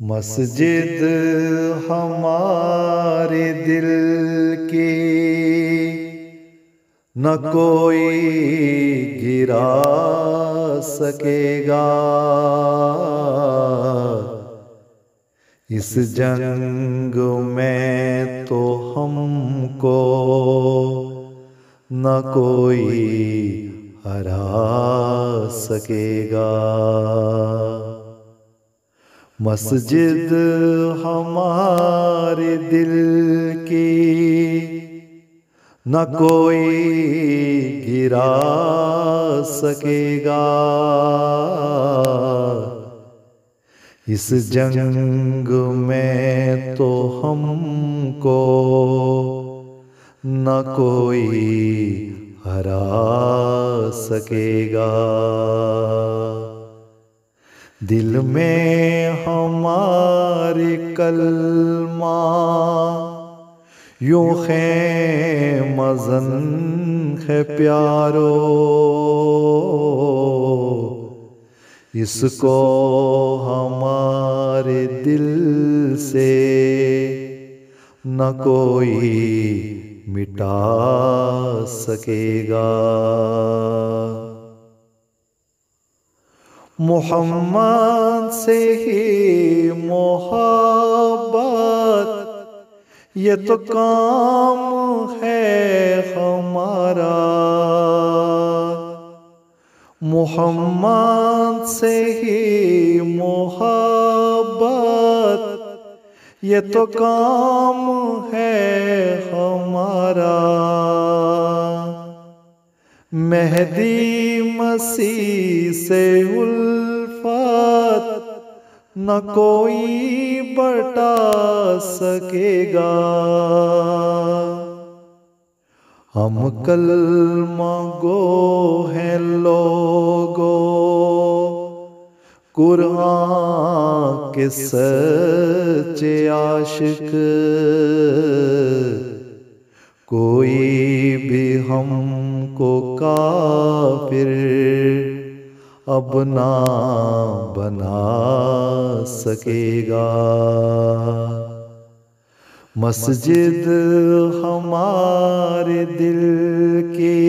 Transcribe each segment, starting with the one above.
मस्जिद हमारे दिल की न कोई गिरा सकेगा। इस जंग में तो हमको न कोई हरा सकेगा। मस्जिद हमारे दिल की, न कोई गिरा सकेगा। इस जंग में तो हमको न कोई हरा सकेगा। दिल में हमारे कलमा, यूँ है मजन है प्यारो। इसको हमारे दिल से न कोई मिटा सकेगा। मोहम्मद से ही मोहब्बत। ये तो काम है हमारा। मोहम्मद से ही मोहब्बत। ये तो काम है हमारा। मेहदी मसीह से उल्फत न कोई बटा सकेगा। हम कल गो हैं लोगो। कुरान के सच्चे आशिक। कोई भी हमको काफिर अब ना सकेगा। मस्जिद हमारे दिल की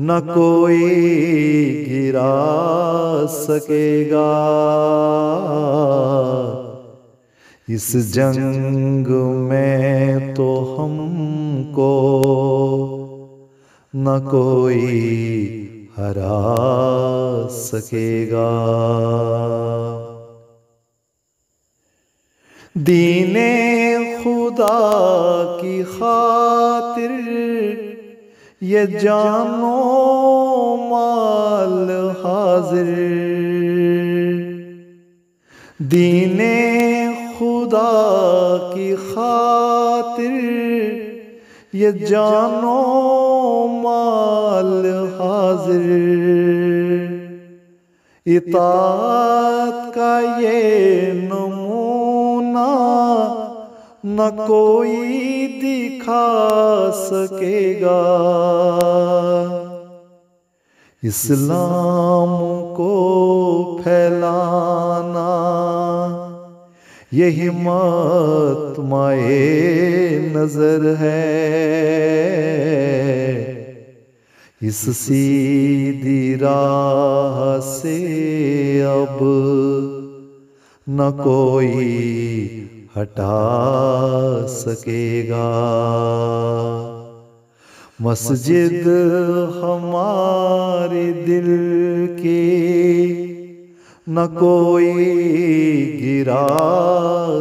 न कोई गिरा सकेगा। इस जंग में तो हमको न कोई हरा सकेगा। दीने खुदा की खातिर ये जानो माल हाजिर। दीने खुदा की खातिर ये जानो माल हाजिर। इतात का ये नमूना न कोई दिखा सकेगा। इस्लाम को फैलाना, यही मत माए नज़र है। इस सीधी राह से अब न कोई हटा सकेगा। मस्जिद हमारे दिल की न कोई गिरा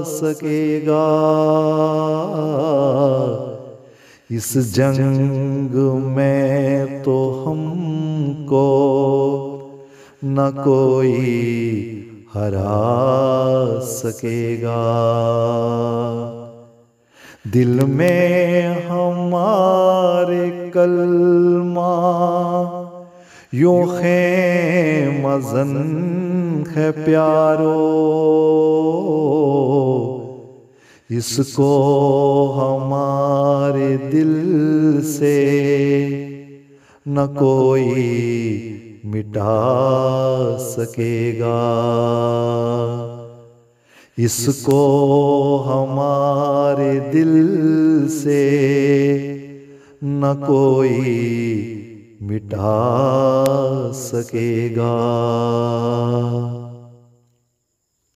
सकेगा। इस जंग में तो हमको न कोई हरा सकेगा। दिल में हमारे कलमा, यूँ है मजन है प्यारो। इसको हमारे दिल से न कोई मिटा सकेगा। इसको हमारे दिल से न कोई मिटा सकेगा।